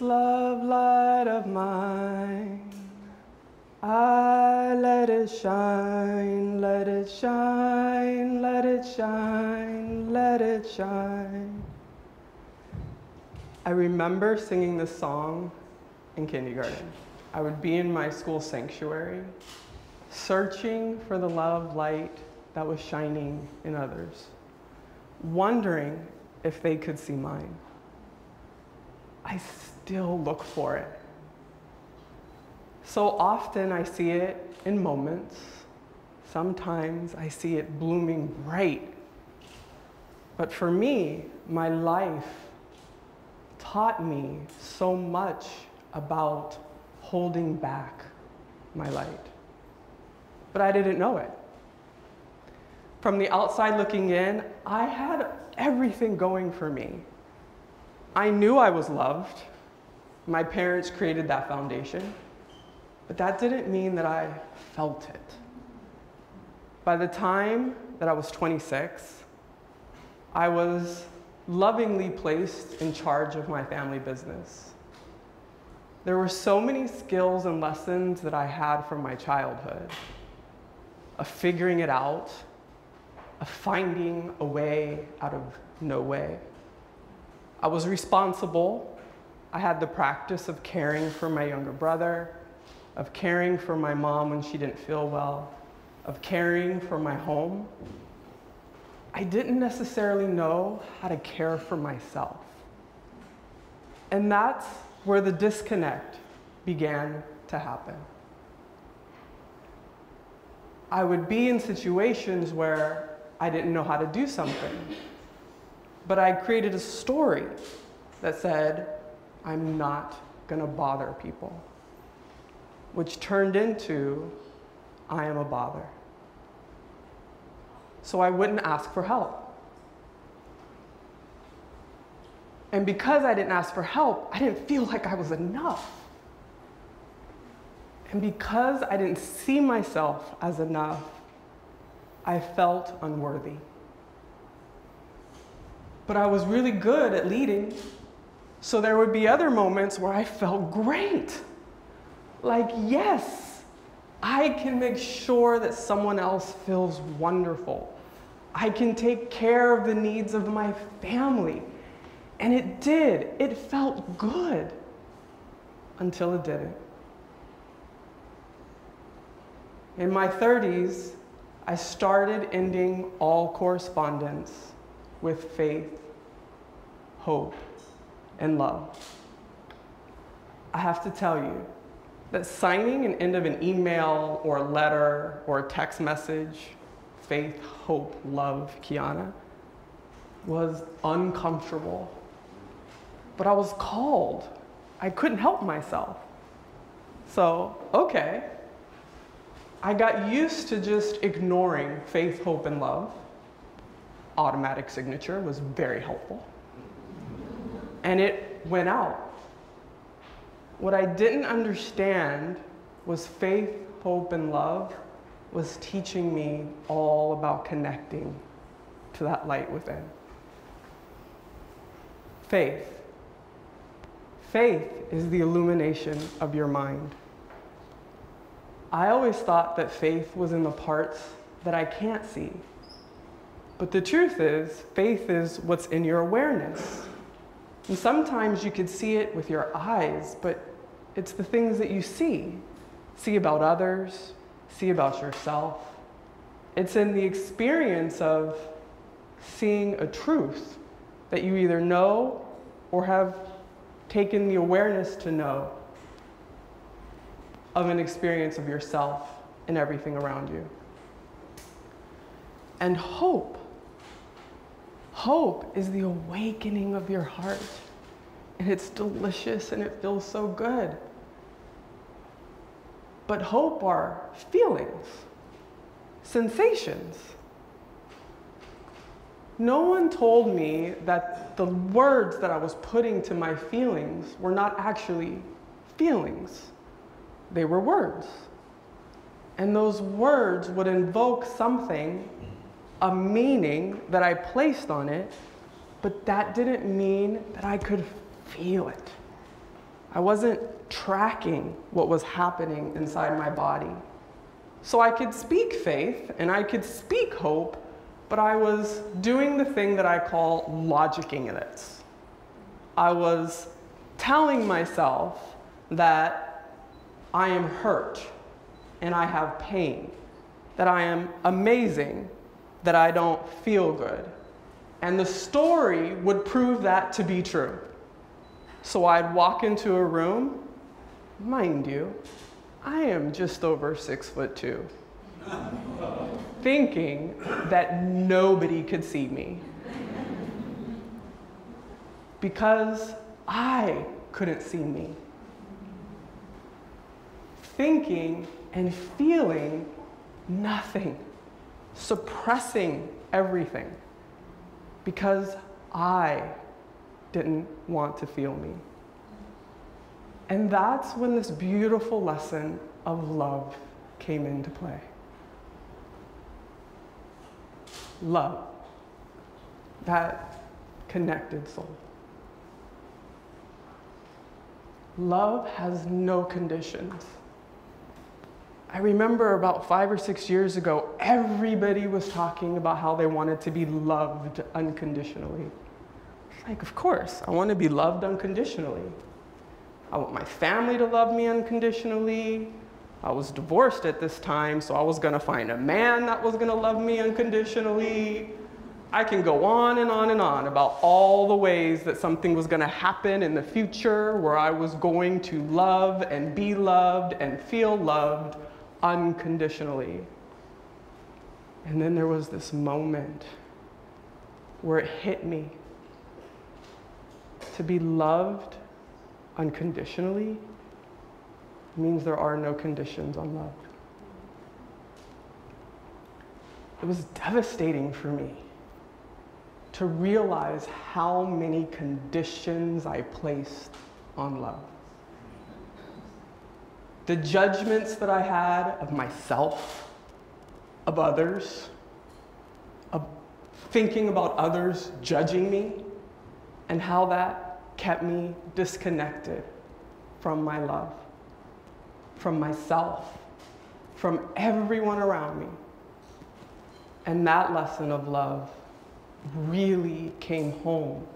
Love light of mine, I let it shine, let it shine, let it shine, let it shine. I remember singing this song in kindergarten. I would be in my school sanctuary, searching for the love light that was shining in others, wondering if they could see mine. I still look for it. So often I see it in moments. Sometimes I see it blooming bright. But for me, my life taught me so much about holding back my light. But I didn't know it. From the outside looking in, I had everything going for me. I knew I was loved. My parents created that foundation. But that didn't mean that I felt it. By the time that I was 26, I was lovingly placed in charge of my family business. There were so many skills and lessons that I had from my childhood of figuring it out, of finding a way out of no way. I was responsible. I had the practice of caring for my younger brother, of caring for my mom when she didn't feel well, of caring for my home. I didn't necessarily know how to care for myself. And that's where the disconnect began to happen. I would be in situations where I didn't know how to do something. But I created a story that said, I'm not going to bother people, which turned into, I am a bother. So I wouldn't ask for help. And because I didn't ask for help, I didn't feel like I was enough. And because I didn't see myself as enough, I felt unworthy. But I was really good at leading. So there would be other moments where I felt great. Like, yes, I can make sure that someone else feels wonderful. I can take care of the needs of my family. And it did. It felt good until it didn't. In my 30s, I started ending all correspondence with faith, hope, and love. I have to tell you that signing an end of an email or a letter or a text message, faith, hope, love, Kiana, was uncomfortable. But I was called. I couldn't help myself. So, okay. I got used to just ignoring faith, hope, and love automatic signature was very helpful. And it went out. What I didn't understand was faith, hope, and love was teaching me all about connecting to that light within. Faith. Faith is the illumination of your mind. I always thought that faith was in the parts that I can't see, but the truth is, faith is what's in your awareness. And sometimes you could see it with your eyes, but it's the things that you see. See about others, see about yourself. It's in the experience of seeing a truth that you either know or have taken the awareness to know of an experience of yourself and everything around you. And hope Hope is the awakening of your heart. And it's delicious and it feels so good. But hope are feelings, sensations. No one told me that the words that I was putting to my feelings were not actually feelings, they were words. And those words would invoke something a meaning that I placed on it, but that didn't mean that I could feel it. I wasn't tracking what was happening inside my body. So I could speak faith and I could speak hope, but I was doing the thing that I call logicking it. I was telling myself that I am hurt and I have pain, that I am amazing, that I don't feel good. And the story would prove that to be true. So I'd walk into a room, mind you, I am just over six foot two, thinking that nobody could see me. Because I couldn't see me. Thinking and feeling nothing, suppressing everything because I didn't want to feel me. And that's when this beautiful lesson of love came into play. Love, that connected soul. Love has no conditions. I remember about five or six years ago, everybody was talking about how they wanted to be loved unconditionally. Like, of course, I want to be loved unconditionally. I want my family to love me unconditionally. I was divorced at this time, so I was going to find a man that was going to love me unconditionally. I can go on and on and on about all the ways that something was going to happen in the future where I was going to love and be loved and feel loved unconditionally. And then there was this moment where it hit me to be loved unconditionally means there are no conditions on love. It was devastating for me to realize how many conditions I placed on love. The judgments that I had of myself, of others, of thinking about others judging me, and how that kept me disconnected from my love, from myself, from everyone around me. And that lesson of love really came home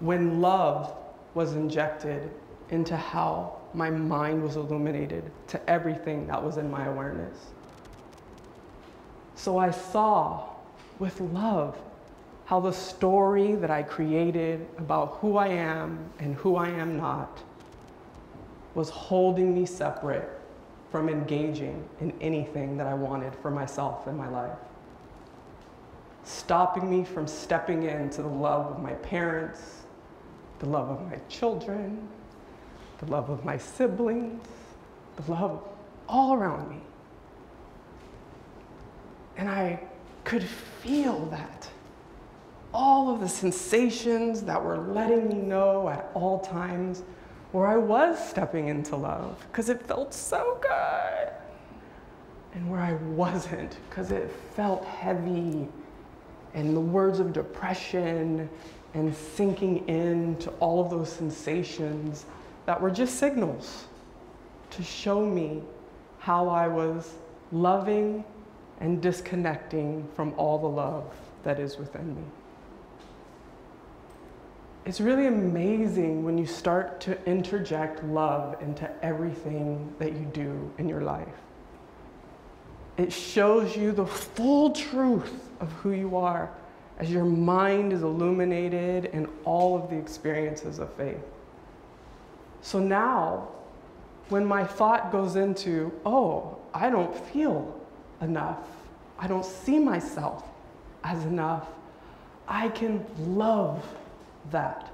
when love was injected into how my mind was illuminated to everything that was in my awareness. So I saw with love how the story that I created about who I am and who I am not was holding me separate from engaging in anything that I wanted for myself in my life stopping me from stepping into the love of my parents, the love of my children, the love of my siblings, the love all around me. And I could feel that. All of the sensations that were letting me know at all times where I was stepping into love because it felt so good. And where I wasn't because it felt heavy and the words of depression and sinking into all of those sensations that were just signals to show me how I was loving and disconnecting from all the love that is within me. It's really amazing when you start to interject love into everything that you do in your life. It shows you the full truth of who you are as your mind is illuminated in all of the experiences of faith. So now, when my thought goes into, oh, I don't feel enough, I don't see myself as enough, I can love that.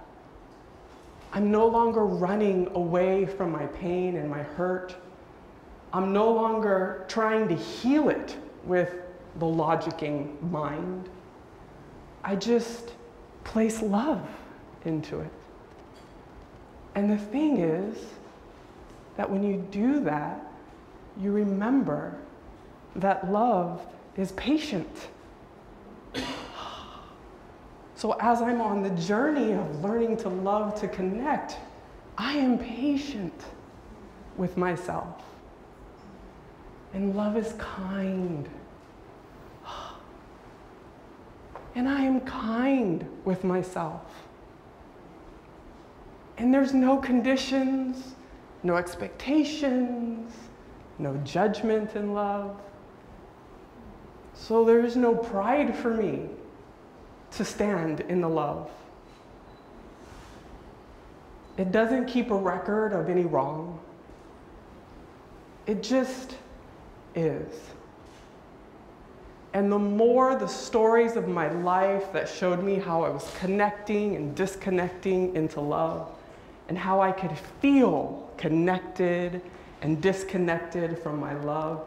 I'm no longer running away from my pain and my hurt. I'm no longer trying to heal it with the logicking mind. I just place love into it. And the thing is that when you do that, you remember that love is patient. So, as I'm on the journey of learning to love, to connect, I am patient with myself. And love is kind. And I am kind with myself. And there's no conditions, no expectations, no judgment in love. So there is no pride for me to stand in the love. It doesn't keep a record of any wrong. It just is. And the more the stories of my life that showed me how I was connecting and disconnecting into love, and how I could feel connected and disconnected from my love,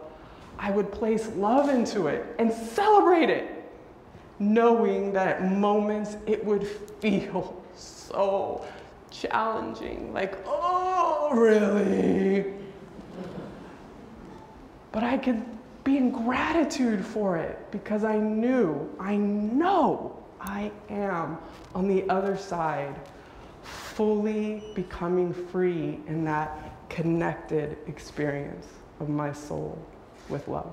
I would place love into it and celebrate it, knowing that at moments it would feel so challenging like, oh, really? But I could be in gratitude for it because I knew, I know I am on the other side, fully becoming free in that connected experience of my soul with love.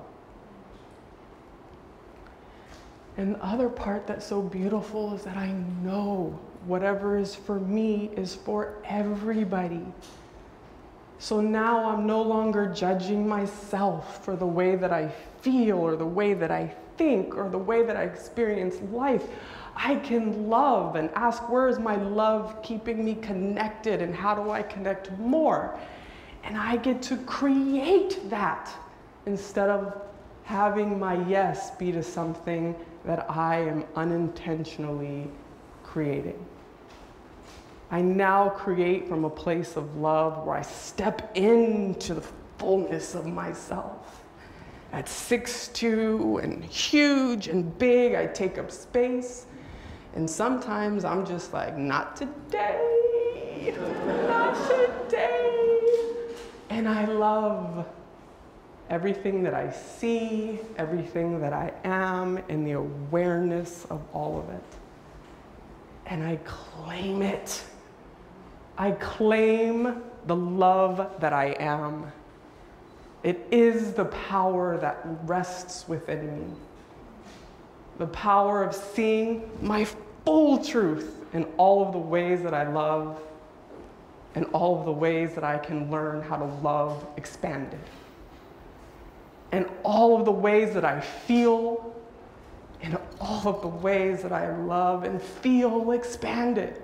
And the other part that's so beautiful is that I know whatever is for me is for everybody. So now I'm no longer judging myself for the way that I feel or the way that I think or the way that I experience life. I can love and ask, where is my love keeping me connected and how do I connect more? And I get to create that instead of having my yes be to something that I am unintentionally creating. I now create from a place of love where I step into the fullness of myself. At 6'2 and huge and big, I take up space. And sometimes I'm just like, not today, not today. And I love everything that I see, everything that I am, and the awareness of all of it. And I claim it. I claim the love that I am. It is the power that rests within me. The power of seeing my full truth in all of the ways that I love and all of the ways that I can learn how to love expanded. And all of the ways that I feel and all of the ways that I love and feel expanded.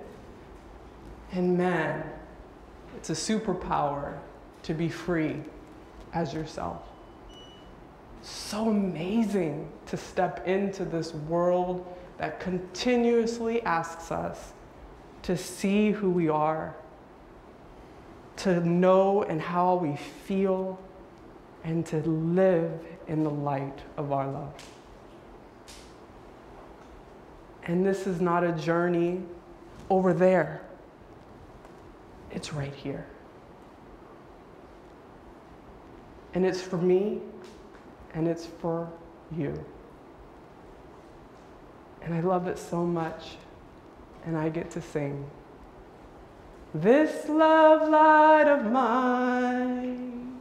And man, it's a superpower to be free as yourself. So amazing to step into this world that continuously asks us to see who we are, to know and how we feel, and to live in the light of our love. And this is not a journey over there. It's right here. And it's for me and it's for you. And I love it so much. And I get to sing. This love light of mine,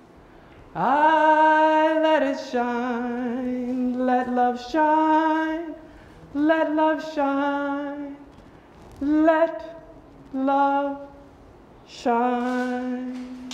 I let it shine. Let love shine. Let love shine. Let love shine.